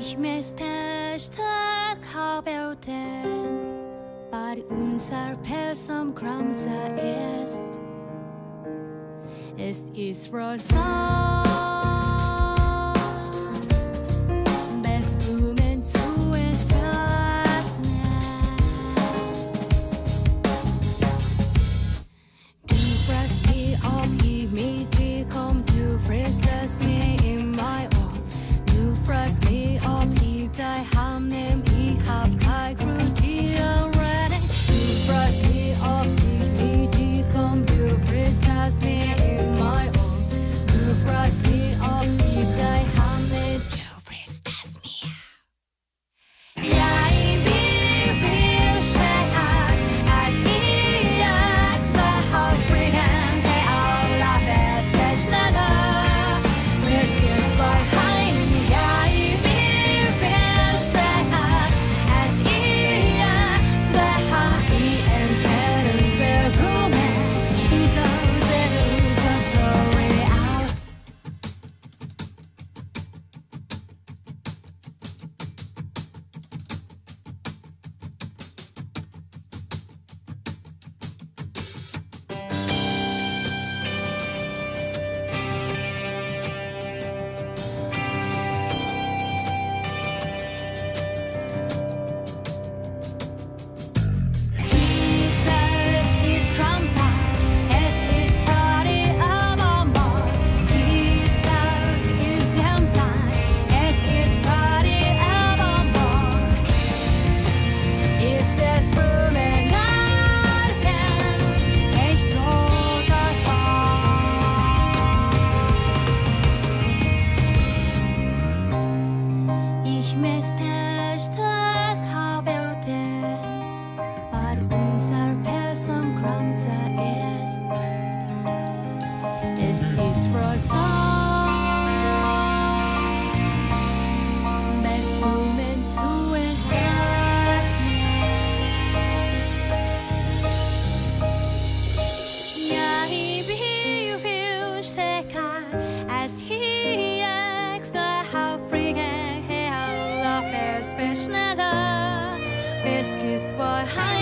ich möchte stark cabeuten Par unser persam kramsa est Est is rosam whisper why